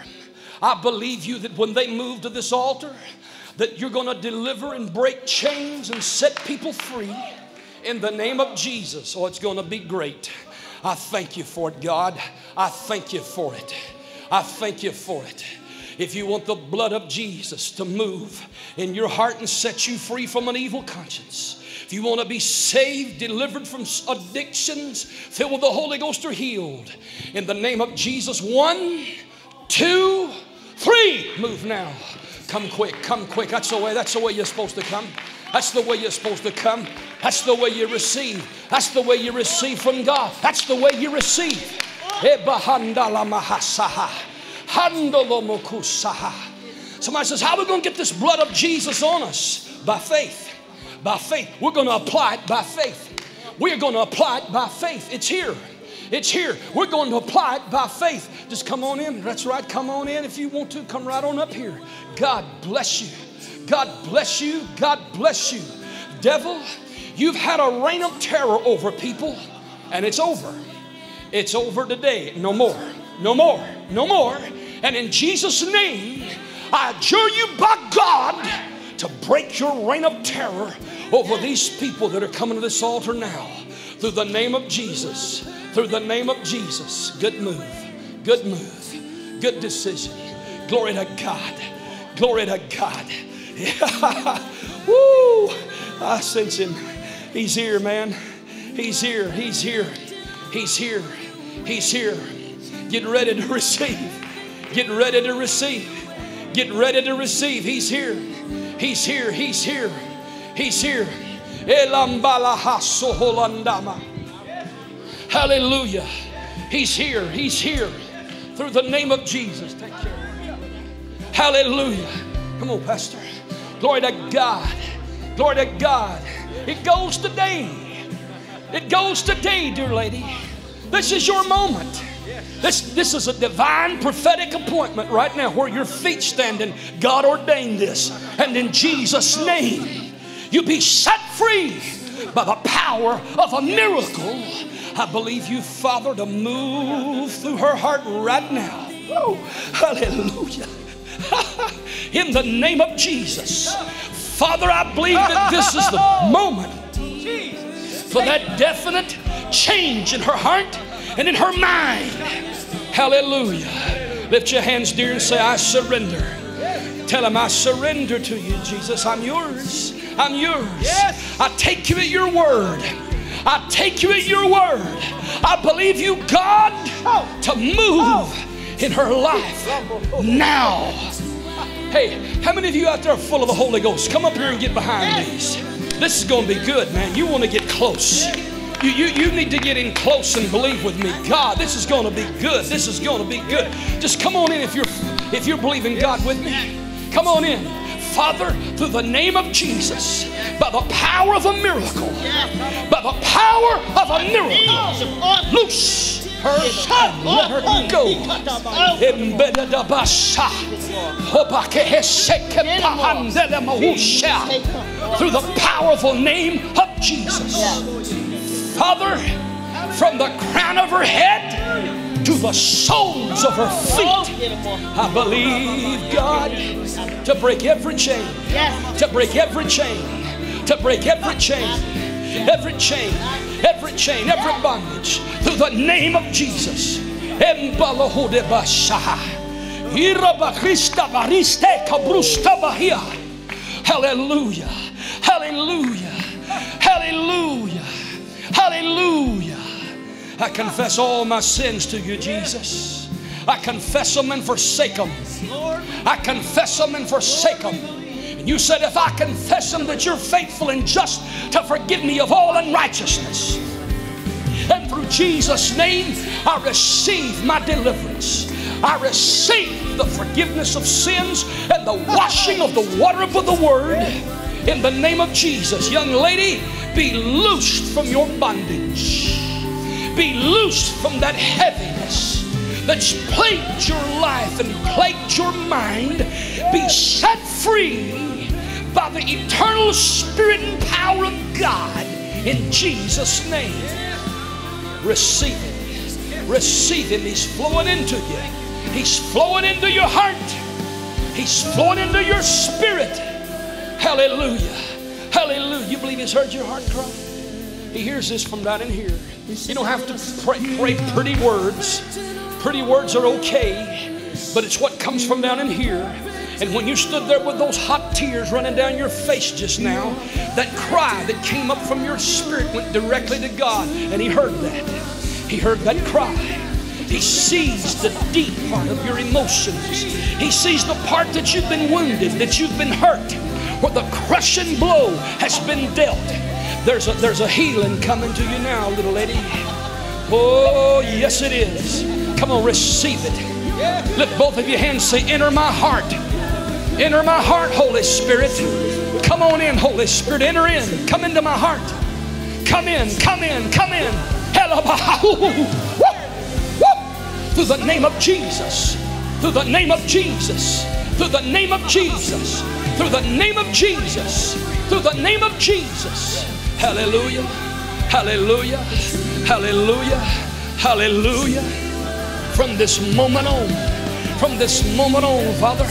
I believe you that when they move to this altar, that you're going to deliver and break chains and set people free in the name of Jesus. Oh, it's going to be great. I thank you for it, God. I thank you for it. I thank you for it. If you want the blood of Jesus to move in your heart and set you free from an evil conscience, if you want to be saved, delivered from addictions, filled with the Holy Ghost, or healed, in the name of Jesus, one, two, three, move now. Come quick, come quick. That's the way, that's the way you're supposed to come. That's the way you're supposed to come. That's the way you receive. That's the way you receive from God. That's the way you receive. Eh, Somebody says, How are we going to get this blood of Jesus on us? By faith. By faith. We're going to apply it by faith. We're going to apply it by faith. It's here. It's here. We're going to apply it by faith. Just come on in. That's right. Come on in if you want to. Come right on up here. God bless you. God bless you. God bless you. Devil, you've had a reign of terror over people, and it's over. It's over today. No more. No more. No more. And in Jesus' name, I adjure you by God to break your reign of terror over these people that are coming to this altar now. Through the name of Jesus. Through the name of Jesus. Good move. Good move. Good decision. Glory to God. Glory to God. Woo! I sense him. He's here, man. He's here. He's here. He's here. He's here. Get ready to receive. Get ready to receive. Get ready to receive. He's here. He's here. He's here. He's here. Hallelujah. He's here. He's here. Through the name of Jesus. Take care. Hallelujah. Come on, Pastor. Glory to God. Glory to God. It goes today. It goes today, dear lady. This is your moment. This, this is a divine prophetic appointment right now where your feet standing. God ordained this. And in Jesus' name, you be set free by the power of a miracle. I believe you, Father, to move through her heart right now. Oh, hallelujah. in the name of Jesus. Father, I believe that this is the moment for that definite change in her heart and in her mind. Hallelujah. Lift your hands, dear, and say, I surrender. Tell him, I surrender to you, Jesus. I'm yours. I'm yours. I take you at your word. I take you at your word. I believe you, God, to move in her life now. Hey, how many of you out there are full of the Holy Ghost? Come up here and get behind these. This is going to be good, man. You want to get close. You, you, you need to get in close and believe with me. God, this is going to be good. This is going to be good. Just come on in if you're if you're believing God with me. Come on in. Father, through the name of Jesus, by the power of a miracle, by the power of a miracle, loose her let her go. Through the powerful name of Jesus. Father, from the crown of her head to the soles of her feet. I believe, God, to break every chain, to break every chain, to break every chain, every chain, every chain, every bondage through the name of Jesus. Hallelujah. Hallelujah. Hallelujah. Hallelujah. I confess all my sins to you, Jesus. I confess them and forsake them. I confess them and forsake them. And you said, if I confess them, that you're faithful and just to forgive me of all unrighteousness. And through Jesus' name, I receive my deliverance. I receive the forgiveness of sins and the washing of the water of the Word. In the name of Jesus, young lady, be loosed from your bondage. Be loosed from that heaviness that's plagued your life and plagued your mind. Be set free by the eternal Spirit and power of God in Jesus' name. Receive it. Receive Him. He's flowing into you. He's flowing into your heart. He's flowing into your spirit. Hallelujah. Hallelujah. You believe He's heard your heart cry? He hears this from down in here. You don't have to pray, pray pretty words. Pretty words are okay, but it's what comes from down in here. And when you stood there with those hot tears running down your face just now, that cry that came up from your spirit went directly to God, and He heard that. He heard that cry. He sees the deep part of your emotions. He sees the part that you've been wounded, that you've been hurt, where the crushing blow has been dealt. There's a, there's a healing coming to you now, little lady. Oh, yes, it is. Come on, receive it. Lift both of your hands, say, Enter my heart. Enter my heart, Holy Spirit. Come on in, Holy Spirit. Enter in. Come into my heart. Come in, come in, come in. Through the name of Jesus. Through the name of Jesus. Through the name of Jesus. Through the name of Jesus. Through the name of Jesus. Hallelujah. Hallelujah. Hallelujah. Hallelujah. From this moment on, from this moment on, Father,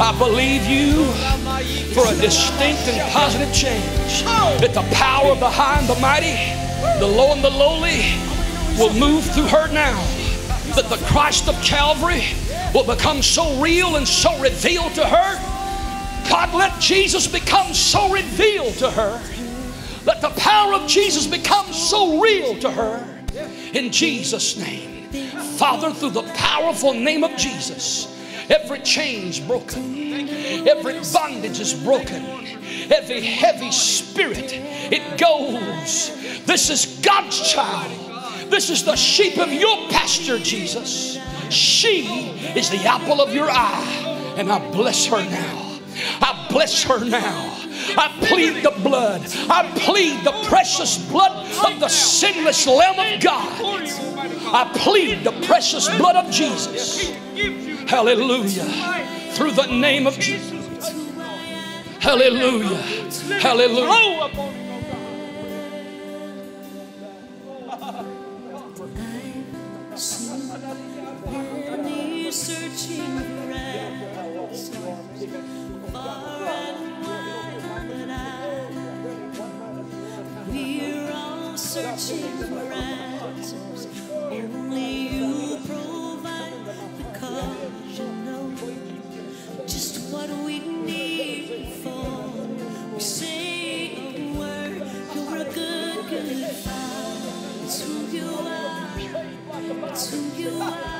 I believe you for a distinct and positive change. That the power of the high and the mighty, the low and the lowly will move through her now. That the Christ of Calvary will become so real and so revealed to her. God, let Jesus become so revealed to her. Let the power of Jesus become so real to her. In Jesus' name. Father, through the powerful name of Jesus, every chain's broken, every bondage is broken, every heavy spirit, it goes. This is God's child. This is the sheep of your pasture, Jesus. She is the apple of your eye, and I bless her now. I bless her now. I plead the blood. I plead the precious blood of the sinless Lamb of God. I plead the precious blood of Jesus. Hallelujah. Through the name of Jesus. Hallelujah. Hallelujah. Searching for answers. Only you provide because you know just what we need for. We say a word, you're a good, good father. It's who you are. It's who you are.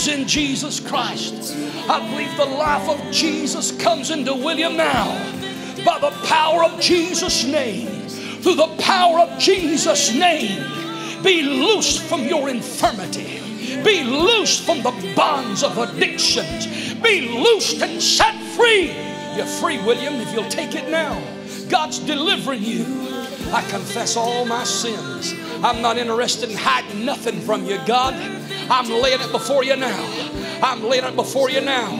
It's in Jesus Christ. I believe the life of Jesus comes into William now by the power of Jesus' name. Through the power of Jesus' name, be loosed from your infirmity. Be loosed from the bonds of addictions. Be loosed and set free. You're free, William, if you'll take it now. God's delivering you. I confess all my sins. I'm not interested in hiding nothing from you, God. I'm laying it before you now. I'm laying it before you now.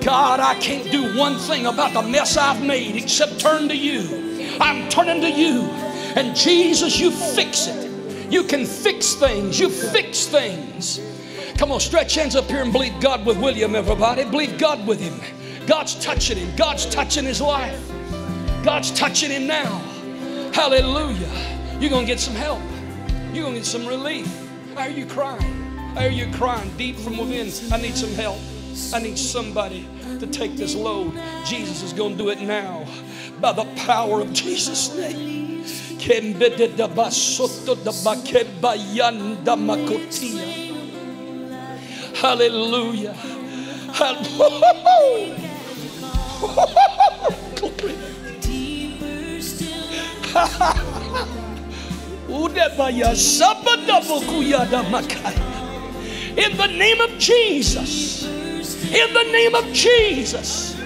God, I can't do one thing about the mess I've made except turn to you. I'm turning to you. And Jesus, you fix it. You can fix things. You fix things. Come on, stretch hands up here and believe God with William, everybody. Believe God with him. God's touching him. God's touching his life. God's touching him now. Hallelujah. You're going to get some help. You're going to get some relief. Are you crying? Are you crying deep from within? I need some help. I need somebody to take this load. Jesus is going to do it now by the power of Jesus' name. Hallelujah. Hallelujah. In the name of Jesus. In the name of Jesus.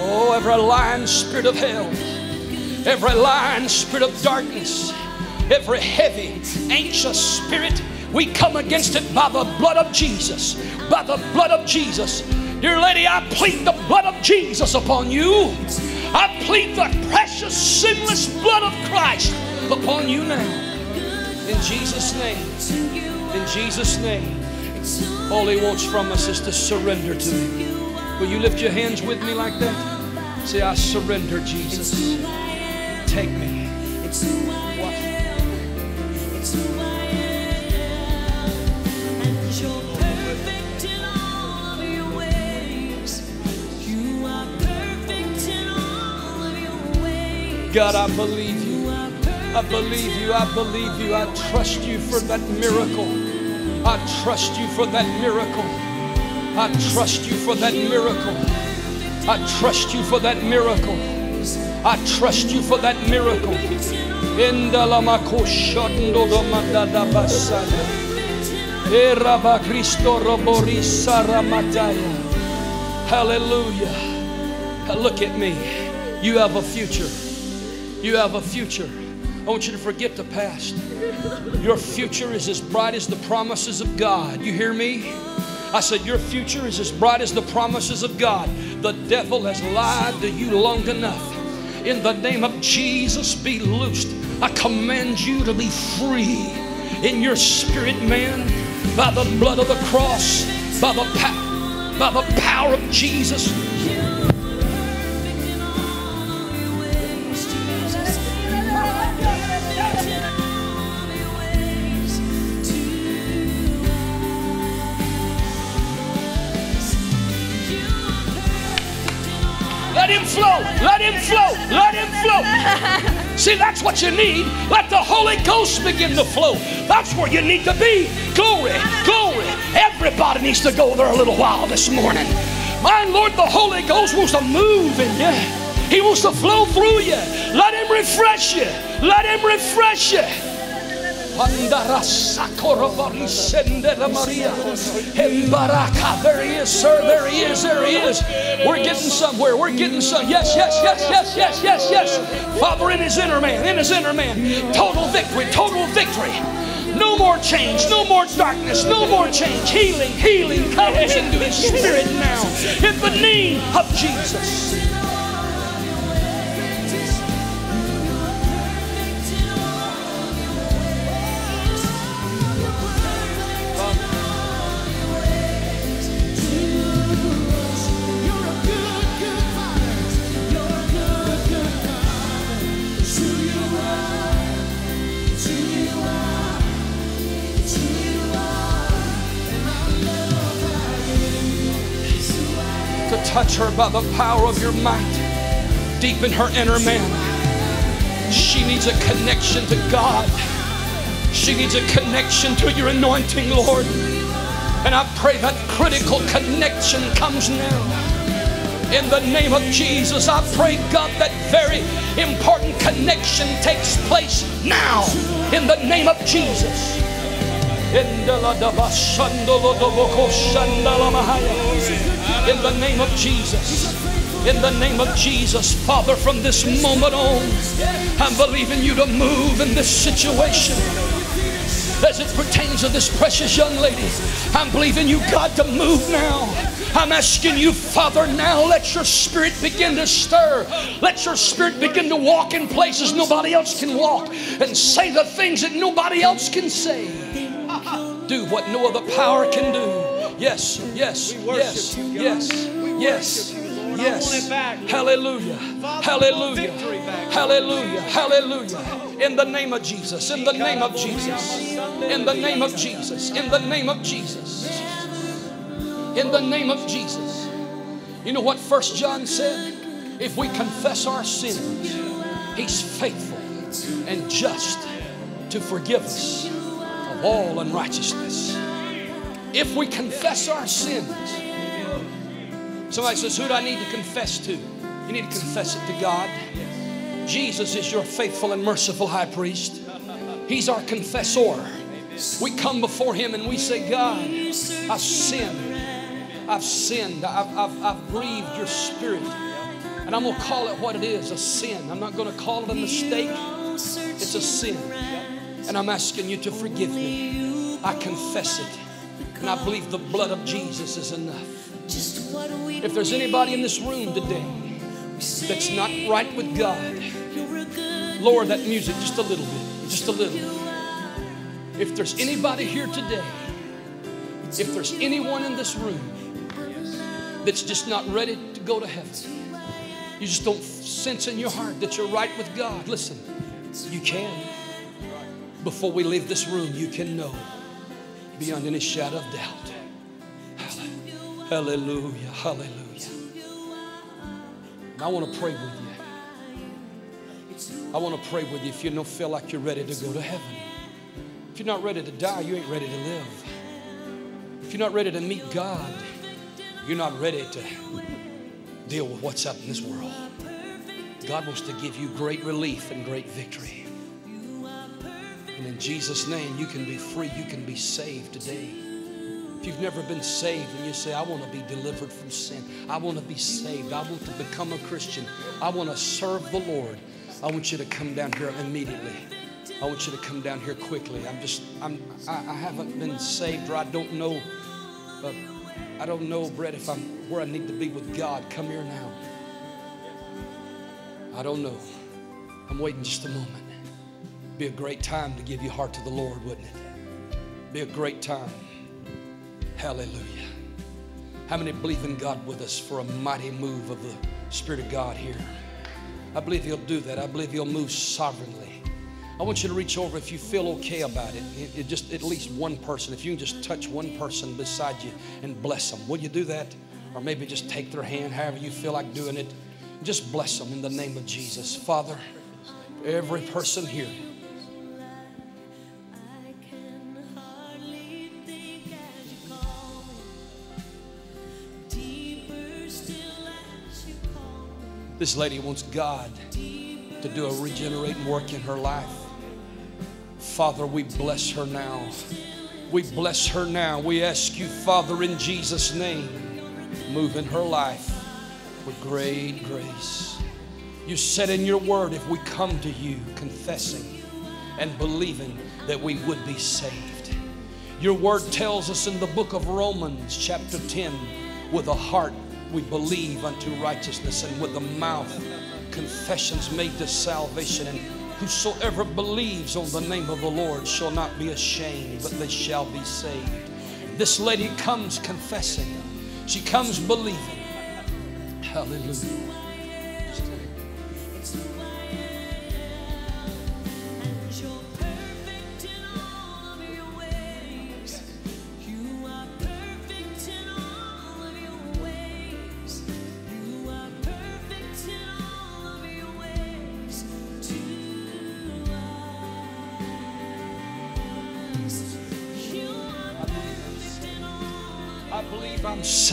Oh, every lying spirit of hell, every lying spirit of darkness, every heavy, anxious spirit, we come against it by the blood of Jesus. By the blood of Jesus. Dear lady, I plead the blood of Jesus upon you. I plead the precious, sinless blood of Christ upon you now. In Jesus' name. In Jesus' name. All he wants from us is to surrender to him. Will you lift your hands with me like that? Say, I surrender, Jesus. Take me. What? God, I believe you. You are perfect I believe you. I believe you. I trust you for that miracle. I trust you for that miracle. I trust you for that miracle. I trust you for that miracle. I trust you for that miracle. Hallelujah. Look at me. You have a future. You have a future. I want you to forget the past. Your future is as bright as the promises of God. You hear me? I said, Your future is as bright as the promises of God. The devil has lied to you long enough. In the name of Jesus, be loosed. I command you to be free in your spirit, man, by the blood of the cross, by the, pa- by the power of Jesus. Let him flow. Let him flow. Let him flow. See, that's what you need. Let the Holy Ghost begin to flow. That's where you need to be. Glory, glory. Everybody needs to go there a little while this morning. My Lord, the Holy Ghost wants to move in you. He wants to flow through you. Let him refresh you. Let him refresh you. Embaraka. There he is, sir. There he is. There he is. We're getting somewhere. We're getting some. Yes, yes, yes, yes, yes, yes, yes. Father, in his inner man, in his inner man. Total victory, total victory. No more change, no more darkness, no more change. Healing, healing comes into his spirit now. In the name of Jesus. Touch her by the power of your might, Deepen her inner man. She needs a connection to God. She needs a connection to your anointing, Lord. And I pray that critical connection comes now. In the name of Jesus, I pray, God, that very important connection takes place now. In the name of Jesus. In the name of Jesus. In the name of Jesus, Father, from this moment on, I'm believing you to move in this situation. As it pertains to this precious young lady, I'm believing you, God, to move now. I'm asking you, Father, now let your spirit begin to stir. Let your spirit begin to walk in places nobody else can walk and say the things that nobody else can say. Do what no other power can do. Yes, yes, yes, yes, yes, worship you, Lord. I want yes. it back, Lord. Hallelujah, Father, I want hallelujah, hallelujah, hallelujah. In the name of Jesus, in the name of Jesus, in the name of Jesus, in the name of Jesus, in the name of Jesus. You know what First John said? If we confess our sins, He's faithful and just to forgive us all unrighteousness. If we confess our sins, somebody says, Who do I need to confess to? You need to confess it to God. Jesus is your faithful and merciful high priest. He's our confessor. We come before Him and we say, God, I've sinned. I've sinned. I've, I've, I've grieved your spirit. And I'm going to call it what it is a sin. I'm not going to call it a mistake. It's a sin. And I'm asking you to forgive me. I confess it. And I believe the blood of Jesus is enough. Just what we If there's anybody in this room today that's not right with God, You're a good lower that music just a little bit. Just a little. If there's anybody here today, if there's anyone in this room that's just not ready to go to heaven, you just don't sense in your heart that you're right with God, listen, you can. Before we leave this room, you can know beyond any shadow of doubt. Hallelujah, hallelujah. And I want to pray with you. I want to pray with you if you don't feel like you're ready to go to heaven. If you're not ready to die, you ain't ready to live. If you're not ready to meet God, you're not ready to deal with what's up in this world. God wants to give you great relief and great victory. And in Jesus' name, you can be free, you can be saved today. If you've never been saved and you say, I want to be delivered from sin, I want to be saved, I want to become a Christian, I want to serve the Lord, I want you to come down here immediately. I want you to come down here quickly. I'm just, I'm, I, I haven't been saved or I don't know, uh, I don't know, Brett, if I'm where I need to be with God. Come here now. I don't know. I'm waiting just a moment. Be a great time to give your heart to the Lord, wouldn't it? Be a great time. Hallelujah. How many believe in God with us for a mighty move of the Spirit of God here? I believe He'll do that. I believe He'll move sovereignly. I want you to reach over if you feel okay about it. It- it just at least one person. If you can just touch one person beside you and bless them, will you do that? Or maybe just take their hand, however you feel like doing it. Just bless them in the name of Jesus, Father. Every person here. This lady wants God to do a regenerating work in her life. Father, we bless her now. We bless her now. We ask you, Father, in Jesus' name, move in her life with great grace. You said in your word, if we come to you confessing and believing that we would be saved. Your word tells us in the book of Romans, chapter 10, with a heart we believe unto righteousness, and with the mouth confessions made to salvation. And whosoever believes on the name of the Lord shall not be ashamed, but they shall be saved. This lady comes confessing, she comes believing. Hallelujah.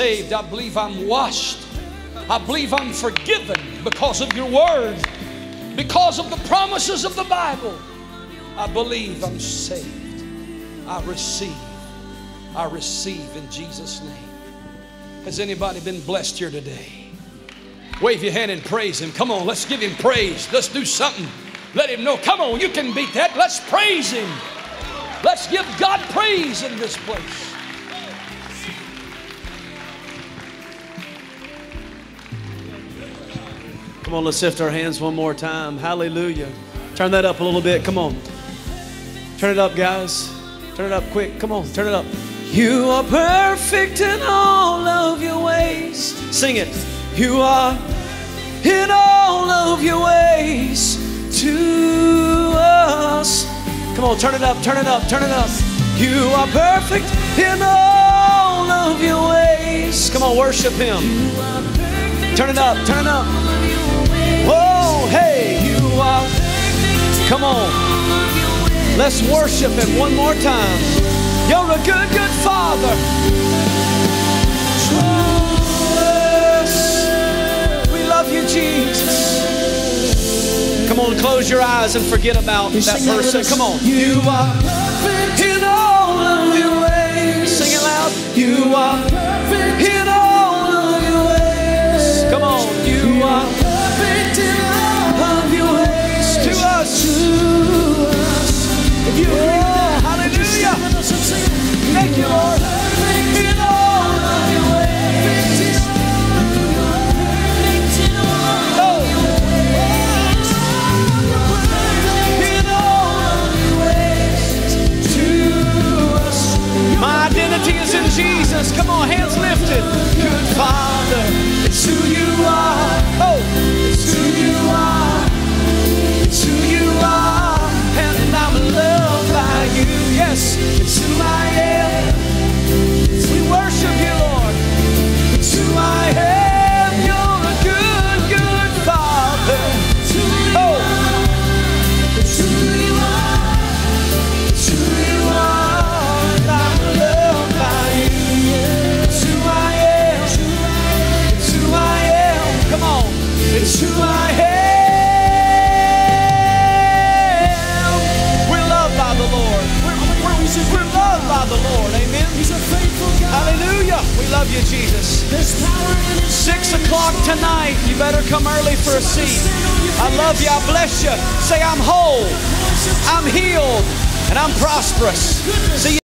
Saved. I believe I'm washed. I believe I'm forgiven because of your word, because of the promises of the Bible. I believe I'm saved. I receive. I receive in Jesus' name. Has anybody been blessed here today? Wave your hand and praise Him. Come on, let's give Him praise. Let's do something. Let Him know. Come on, you can beat that. Let's praise Him. Let's give God praise in this place. Come on, let's lift our hands one more time. Hallelujah. Turn that up a little bit. Come on. Turn it up, guys. Turn it up quick. Come on, turn it up. You are perfect in all of your ways. Sing it. You are in all of your ways to us. Come on, turn it up, turn it up, turn it up. You are perfect in all of your ways. Come on, worship Him. Turn it up, turn it up. Come on. Let's worship Him one more time. You're a good, good Father. We love you, Jesus. Come on, close your eyes and forget about that sing that with person. Come on. You are perfect in all of your ways. Sing it loud. You are in If you oh, hallelujah. Thank you, Lord. Oh. My identity is in Jesus. Come on, hands lifted. Good Father, it's who you are. Oh, it's who you Yes, it's who I am. We worship you, Lord. It's who I am. Love you, Jesus. Six o'clock tonight. You better come early for a seat. I love you. I bless you. Say, I'm whole, I'm healed, and I'm prosperous. See you.